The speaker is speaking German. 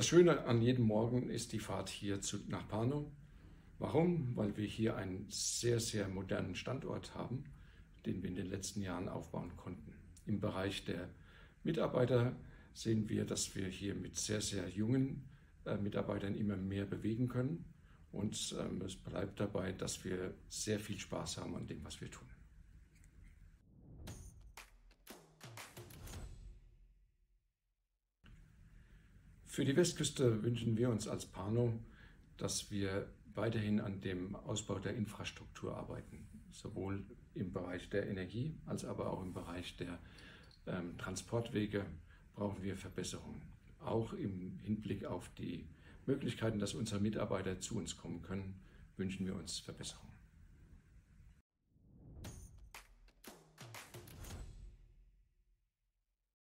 Das Schöne an jedem Morgen ist die Fahrt hier zu, nach Pano. Warum? Weil wir hier einen sehr, sehr modernen Standort haben, den wir in den letzten Jahren aufbauen konnten. Im Bereich der Mitarbeiter sehen wir, dass wir hier mit sehr, sehr jungen äh, Mitarbeitern immer mehr bewegen können. Und ähm, es bleibt dabei, dass wir sehr viel Spaß haben an dem, was wir tun. Für die Westküste wünschen wir uns als Pano, dass wir weiterhin an dem Ausbau der Infrastruktur arbeiten, sowohl im Bereich der Energie als aber auch im Bereich der ähm, Transportwege brauchen wir Verbesserungen. Auch im Hinblick auf die Möglichkeiten, dass unsere Mitarbeiter zu uns kommen können, wünschen wir uns Verbesserungen.